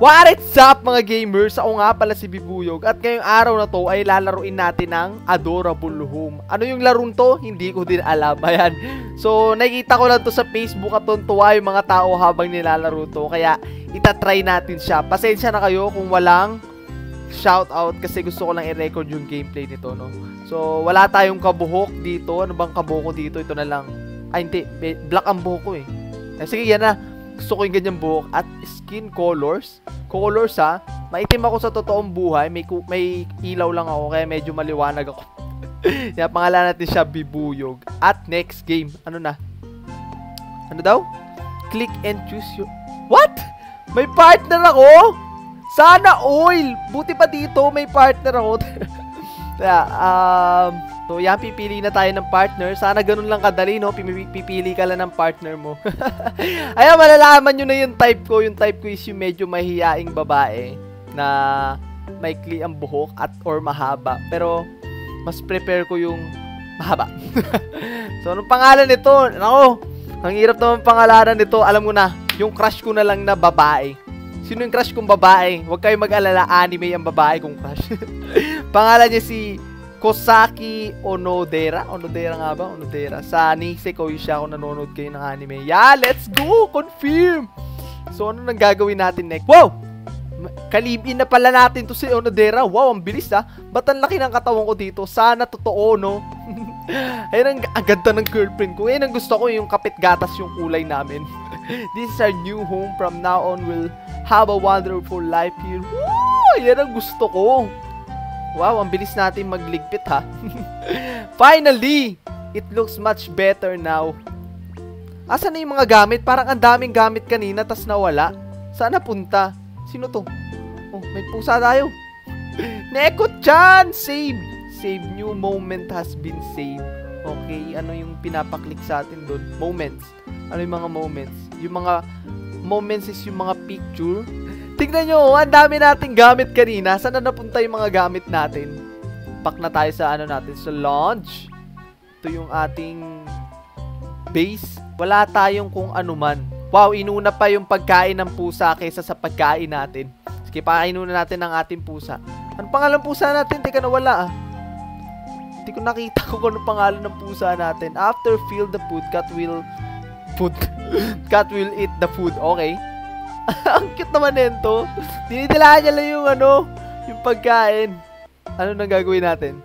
What's up mga gamers? Ako nga pala si Bibuyog at ngayong araw na to ay lalaruin natin ng Adorable Home. Ano yung larong to? Hindi ko din alam. Ayan. So, nakikita ko lang to sa Facebook at tuntua yung mga tao habang nilalaro to. Kaya, itatry natin siya. Pasensya na kayo kung walang shoutout kasi gusto ko lang i-record yung gameplay nito, no? So, wala tayong kabuhok dito. Ano bang kabuhok dito? Ito na lang. Ay, hindi. Black ang buhok ko eh. eh sige, yan na gusto ko yung ganyang buhok at skin colors. Colors ha. Maitim ako sa totoong buhay. May, may ilaw lang ako kaya medyo maliwanag ako. Kaya pangalan natin siya Bibuyog. At next game. Ano na? Ano daw? Click and choose your... What? May partner ako? Sana oil! Buti pa dito may partner ako. Kaya, um... So, yan, pipili na tayo ng partner. Sana ganun lang kadali, no? Pipili ka lang ng partner mo. Ayan, malalaman nyo na yung type ko. Yung type ko is yung medyo mahihaing babae na maikli ang buhok at or mahaba. Pero, mas prepare ko yung mahaba. so, anong pangalan nito? Nako, ang hirap naman pangalanan nito. Alam mo na, yung crush ko na lang na babae. Sino yung crush kong babae? Huwag kayo mag-alala, anime ang babae kong crush. pangalan niya si Kosaki Onodera. Onodera nga ba? Onodera. Sa Nisekoi siya kung nanonood kayo ng anime. Yeah, let's go! Confirm! So, ano nang gagawin natin next? Wow! Kalibin na pala natin to si Onodera. Wow, ang bilis ah. Ba't ang laki ng katawan ko dito? Sana totoo, no? Ayun ang, ang ganda ng girlfriend ko. Ayun ang gusto ko yung kapit gatas yung kulay namin. This is our new home. From now on, we'll have a wonderful life here. Woo! Yan ang gusto ko. Wow, ang bilis natin magligpit ha. Finally! It looks much better now. Asa na yung mga gamit? Parang ang daming gamit kanina tas nawala. Saan napunta? Sino to? Oh, may pusa tayo. Neko-chan! Save! Save new moment has been saved. Okay, ano yung pinapaklik sa atin doon? Moments. Ano yung mga moments? Yung mga moments is yung mga picture Tignan nyo, ang dami nating gamit kanina. Saan na napunta yung mga gamit natin? Pack na tayo sa ano natin, sa launch. Ito yung ating base. Wala tayong kung ano man. Wow, inuna pa yung pagkain ng pusa kaysa sa pagkain natin. Sige, pakainuna natin ang ating pusa. Ano pangalan pusa natin? Teka, nawala ah. Hindi ko nakita kung ano pangalan ng pusa natin. After fill the food, cat will... Food. cat will eat the food. Okay. Ang cute naman nito. Dinidilaan niya lang yung ano, yung pagkain. Ano nang gagawin natin?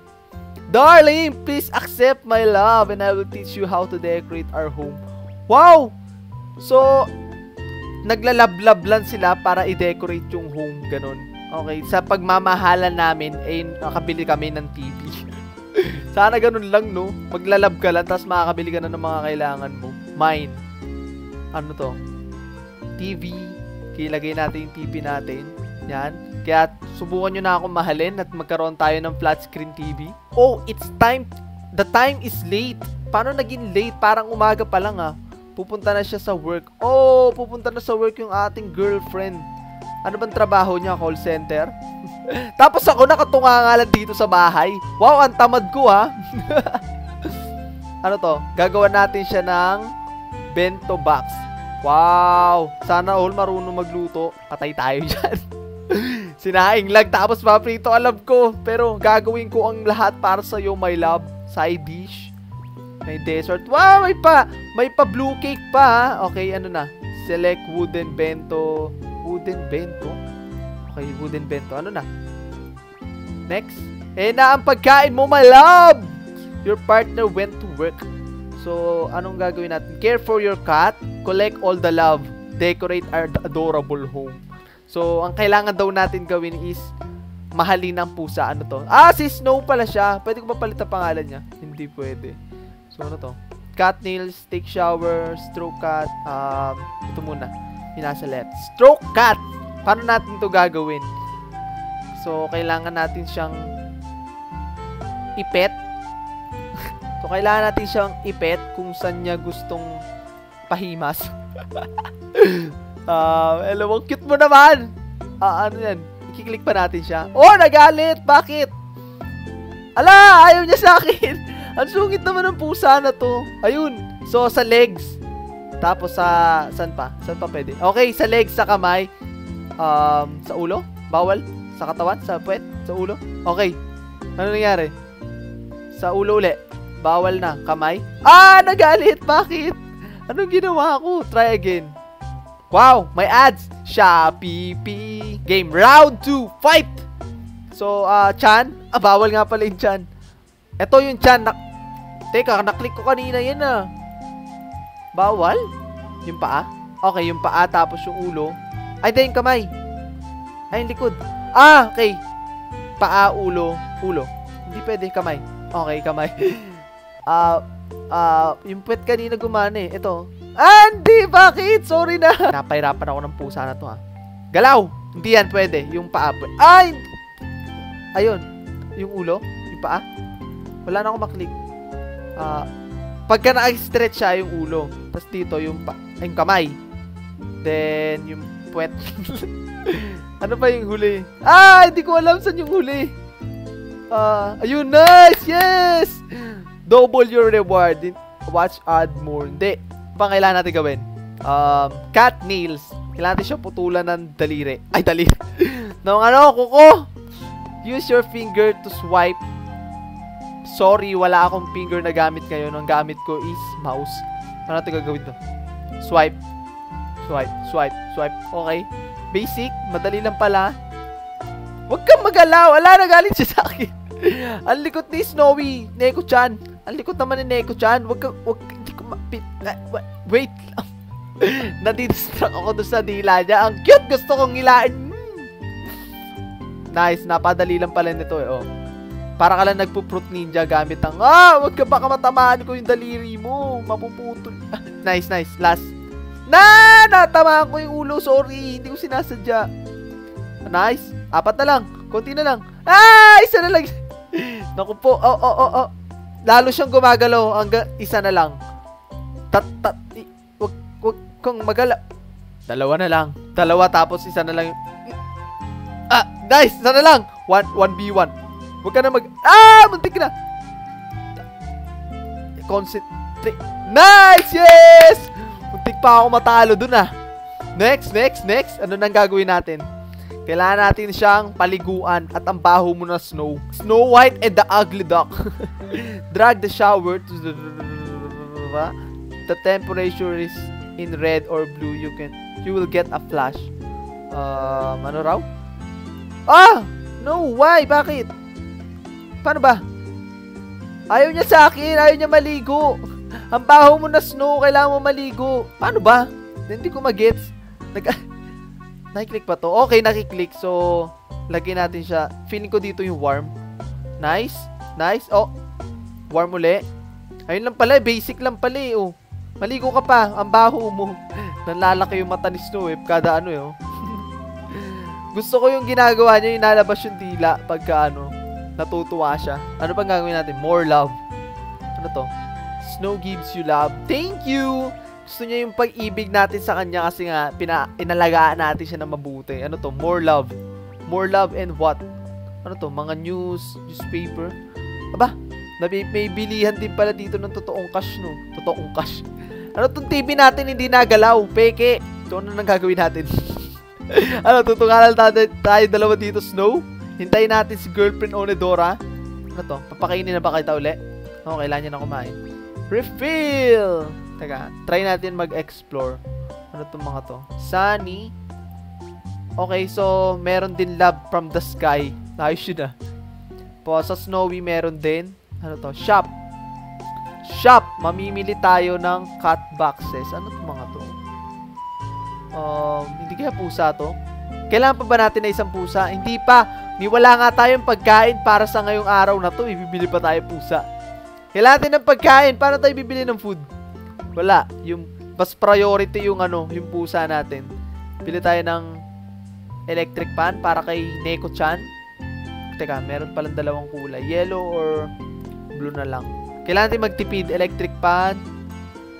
Darling, please accept my love and I will teach you how to decorate our home. Wow! So, naglalablab lang sila para i-decorate yung home, ganun. Okay, sa pagmamahalan namin, eh, nakabili kami ng TV. Sana ganun lang, no? Maglalab ka lang, tapos makakabili ka na ng mga kailangan mo. Mine. Ano to? TV, Ilagay natin yung TV natin. Yan. Kaya subukan nyo na ako mahalin at magkaroon tayo ng flat screen TV. Oh, it's time. The time is late. Paano naging late? Parang umaga pa lang ah. Pupunta na siya sa work. Oh, pupunta na sa work yung ating girlfriend. Ano bang trabaho niya? Call center? Tapos ako nakatunga nga lang dito sa bahay. Wow, ang tamad ko ha. ano to? Gagawa natin siya ng bento box. Wow! Sana all marunong magluto. Patay tayo dyan. Sinaing lang tapos paprito alam ko. Pero gagawin ko ang lahat para sa iyo, my love. Side dish. May dessert. Wow! May pa! May pa blue cake pa. Okay, ano na? Select wooden bento. Wooden bento? Okay, wooden bento. Ano na? Next. Eh na ang pagkain mo, my love! Your partner went to work. So, anong gagawin natin? Care for your cat collect all the love, decorate our adorable home. So, ang kailangan daw natin gawin is mahalin ang pusa. Ano to? Ah, si Snow pala siya. Pwede ko mapalit ang pangalan niya? Hindi pwede. So, ano to? Cat nails, take shower, stroke cat. Um, ito muna. Yung nasa left. Stroke cat! Paano natin to gagawin? So, kailangan natin siyang ipet. So, kailangan natin siyang ipet kung saan niya gustong pahimas. uh, hello, ang cute mo naman. Ah, ano yan? Ikiklik pa natin siya. Oh, nagalit! Bakit? Ala, ayaw niya sa akin. ang sungit naman ng pusa na to. Ayun. So, sa legs. Tapos sa, saan pa? Saan pa pwede? Okay, sa legs, sa kamay. Um, sa ulo? Bawal? Sa katawan? Sa puwet? Sa ulo? Okay. Ano nangyari? Sa ulo uli. Bawal na. Kamay? Ah! Nagalit! Bakit? Anong ginawa ko? Try again. Wow! May ads! Shopee. Game round 2. Fight! So, uh, Chan? Ah, bawal nga pala yung Chan. Ito yung Chan. Na Teka, naklik ko kanina yan ah. Bawal? Yung paa? Okay, yung paa tapos yung ulo. Ay, di, yung kamay. Ay, yung likod. Ah, okay. Paa, ulo, ulo. Hindi pwede, kamay. Okay, kamay. Ah, uh, uh, yung puwet kanina gumana eh. Ito. Ah, hindi! Bakit? Sorry na. Napahirapan ako ng pusa na to ha. Galaw! Hindi yan pwede. Yung paa. Ay! Ayun. Yung ulo. Yung paa. Wala na akong maklik. Ah, uh, pagka na-stretch siya yung ulo. Tapos dito yung, pa yung kamay. Then, yung puwet. ano pa yung huli? Ah! Hindi ko alam saan yung huli. Ah, uh, ayun, nice! Yes! Double your reward. Watch add more. Hindi. Pang kailangan natin gawin? Um, cat nails. Kailangan natin siya putulan ng daliri. Ay, daliri. Nung ano, kuko. Use your finger to swipe. Sorry, wala akong finger na gamit ngayon. Ang gamit ko is mouse. Ano natin gagawin to? Swipe. Swipe, swipe, swipe. Okay. Basic. Madali lang pala. Huwag kang magalaw. Wala, nagalit siya sa akin. Ang likot ni Snowy. Neko-chan. Ang likot naman ni Neko-chan. Wag ka, wag, hindi ko mapit. Wait lang. Nadidistract ako doon sa dila niya. Ang cute! Gusto kong hilain. Nice. Napadali lang pala nito eh. Oh. Para ka lang nagpo-fruit ninja gamit ang, ah, wag ka baka matamaan ko yung daliri mo. Mapuputol. nice, nice. Last. Na! Natamaan ko yung ulo. Sorry. Hindi ko sinasadya. Nice. Apat na lang. Konti na lang. Ah! Isa na lang. Naku po. Oh, oh, oh, oh lalo siyang gumagalaw hanggang isa na lang. Tat, tat, wag, wag kang magala. Dalawa na lang. Dalawa tapos isa na lang. Ah, nice! Isa na lang. 1, 1v1. Wag ka na mag... Ah! Muntik na! Concentrate. Nice! Yes! Muntik pa ako matalo dun ah. Next, next, next. Ano nang gagawin natin? Kailangan natin siyang paliguan at ang baho mo na snow. Snow White and the Ugly Duck. Drag the shower to the... The temperature is in red or blue. You can... You will get a flash. Um, ano raw? Ah! No, why? Bakit? Paano ba? Ayaw niya sa akin. Ayaw niya maligo. Ang baho mo na snow. Kailangan mo maligo. Paano ba? Hindi ko magets. Nag... Nakiklik pa to? Okay, nakiklik. So, lagyan natin siya. Feeling ko dito yung warm. Nice. Nice. Oh, warm uli. Ayun lang pala. Basic lang pala eh. Oh. Maligo ka pa. Ang baho mo. Nalalaki yung mata ni Snow eh. Kada ano eh. Oh. Gusto ko yung ginagawa niya. Yung nalabas yung dila. Pagka ano. Natutuwa siya. Ano bang gagawin natin? More love. Ano to? Snow gives you love. Thank you! Gusto niya yung pag-ibig natin sa kanya kasi nga pina, inalagaan natin siya na mabuti. Ano to? More love. More love and what? Ano to? Mga news, newspaper. Aba, may, may bilihan din pala dito ng totoong cash, no? Totoong cash. Ano tong TV natin hindi nagalaw? Peke. So, ano nang gagawin natin? ano, tutungalan tayo, tayo dalawa dito, Snow? Hintayin natin si girlfriend Onedora. Ano to? Papakainin na ba kita uli? Oo, kailangan niya na kumain. Refill! Teka, try natin mag-explore. Ano itong mga to? Sunny. Okay, so, meron din love from the sky. Ayos yun ah. Po, sa snowy meron din. Ano to? Shop. Shop. Mamimili tayo ng cut boxes. Ano itong mga to? Um, hindi kaya pusa to? Kailangan pa ba natin na isang pusa? Hindi pa. Ni wala nga tayong pagkain para sa ngayong araw na to. Ibibili pa tayo pusa. Kailangan natin ng pagkain. Paano tayo bibili ng food? Wala. Yung mas priority yung ano, yung pusa natin. Pili tayo ng electric pan para kay Neko-chan. Teka, meron palang dalawang kulay. Yellow or blue na lang. Kailangan natin magtipid. Electric pan.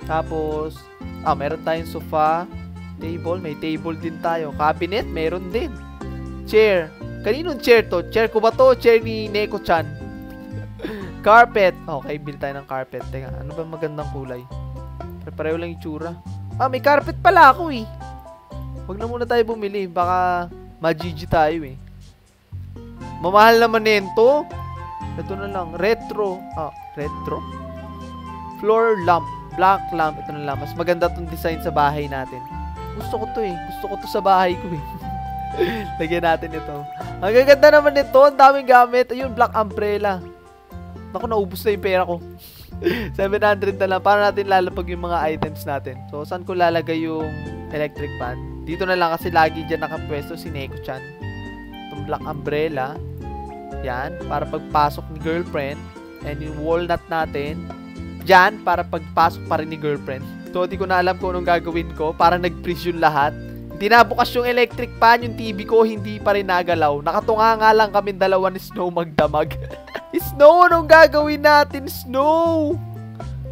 Tapos, ah, meron tayong sofa. Table. May table din tayo. Cabinet. Meron din. Chair. Kaninong chair to? Chair ko ba to? Chair ni Neko-chan. carpet. Okay, bili tayo ng carpet. Teka, ano ba magandang kulay? Pareho lang yung tsura. Ah, may carpet pala ako eh. Wag na muna tayo bumili. Baka ma-GG tayo eh. Mamahal naman nito. Ito na lang. Retro. Ah, retro? Floor lamp. Black lamp. Ito na lang. Mas maganda tong design sa bahay natin. Gusto ko to eh. Gusto ko to sa bahay ko eh. Lagyan natin ito. Ang gaganda naman nito. Ang daming gamit. Ayun, black umbrella. Naku, naubos na yung pera ko. 700 na lang. Para natin lalapag yung mga items natin. So, saan ko lalagay yung electric fan? Dito na lang kasi lagi dyan nakapwesto si Neko-chan. Itong black umbrella. Yan. Para pagpasok ni girlfriend. And yung walnut natin. Dyan. Para pagpasok pa rin ni girlfriend. So, di ko na alam kung anong gagawin ko. Para nag-freeze yung lahat. Hindi nabukas yung electric fan, yung TV ko, hindi pa rin nagalaw. Nakatunga nga lang kami dalawa ni Snow magdamag. Snow, anong gagawin natin, Snow?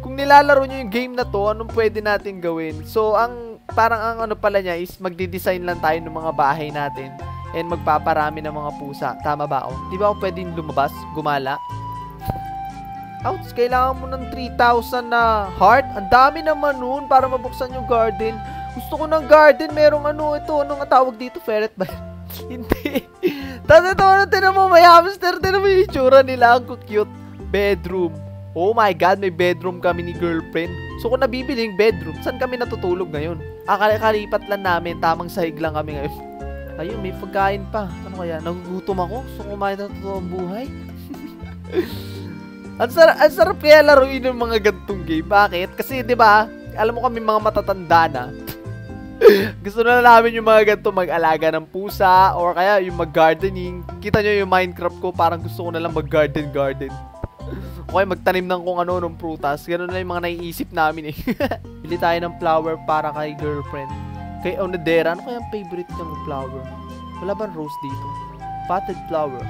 Kung nilalaro nyo yung game na to, anong pwede natin gawin? So, ang parang ang ano pala niya is magdi-design lang tayo ng mga bahay natin and magpaparami ng mga pusa. Tama ba ako? Di ba ako pwedeng lumabas, gumala? Ouch, kailangan mo ng 3,000 na heart. Ang dami naman nun para mabuksan yung garden. Gusto ko ng garden, merong ano, ito, anong tawag dito, ferret ba? Hindi. Tapos ito, ano, tinan mo, may hamster, tinan mo yung itsura nila, ang cute. Bedroom. Oh my God, may bedroom kami ni girlfriend. So kung nabibili yung bedroom, saan kami natutulog ngayon? Akala-kalipat lang namin, tamang sahig lang kami ngayon. Ayun, may pagkain pa. Ano kaya? Nagugutom ako? Gusto kumain na totoong buhay? ang, sarap, ang sarap kaya laruin ng mga gantong game. Bakit? Kasi, di ba, alam mo kami mga matatanda na, gusto na namin yung mga ganito mag-alaga ng pusa or kaya yung mag-gardening. Kita nyo yung Minecraft ko, parang gusto ko na lang mag-garden-garden. okay, magtanim ng kung ano ng prutas. Ganun na yung mga naiisip namin eh. Bili tayo ng flower para kay girlfriend. Kay Onedera, ano kaya ang favorite niyang flower? Wala ba rose dito? Potted flower.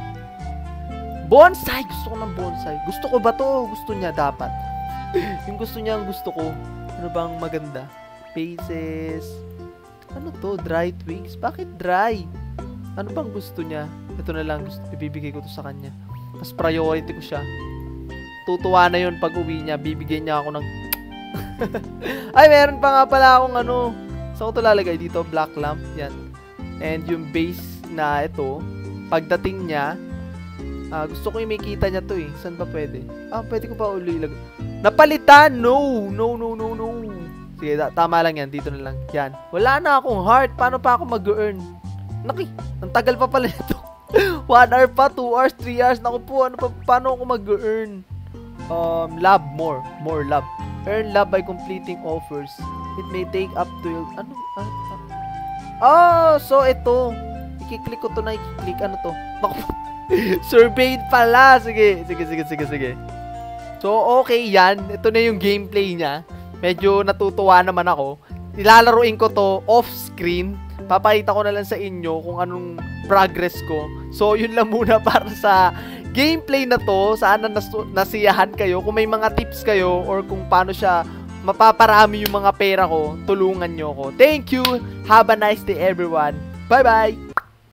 Bonsai! Gusto ko ng bonsai. Gusto ko ba to? Gusto niya dapat. yung gusto niya ang gusto ko. Ano bang maganda? Faces. Ano to? Dry twigs? Bakit dry? Ano bang gusto niya? Ito na lang. Gusto, ibibigay ko to sa kanya. Mas priority ko siya. Tutuwa na yun pag uwi niya. Bibigyan niya ako ng... Ay, meron pa nga pala akong ano. Saan ko to lalagay dito? Black lamp. Yan. And yung base na ito, pagdating niya, uh, gusto ko yung may kita niya to eh. Saan ba pwede? Ah, pwede ko pa uli ilagay. Napalitan! No! No, no, no, no. Sige, tama lang yan. Dito na lang. Yan. Wala na akong heart. Paano pa ako mag-earn? Naki, ang tagal pa pala ito. 1 hour pa, 2 hours, 3 hours. Naku po, ano pa, paano ako mag-earn? Um, lab more. More lab. Earn lab by completing offers. It may take up to... Ano? Ah, ah. Oh, so ito. I-click ko to na i-click. Ano to? Naku Surveyed pala. Sige, sige, sige, sige, sige. So, okay yan. Ito na yung gameplay niya medyo natutuwa naman ako. Ilalaruin ko to off-screen. Papakita ko na lang sa inyo kung anong progress ko. So, yun lang muna para sa gameplay na to. Sana nas nasiyahan kayo. Kung may mga tips kayo or kung paano siya mapaparami yung mga pera ko, tulungan nyo ko. Thank you! Have a nice day everyone! Bye-bye!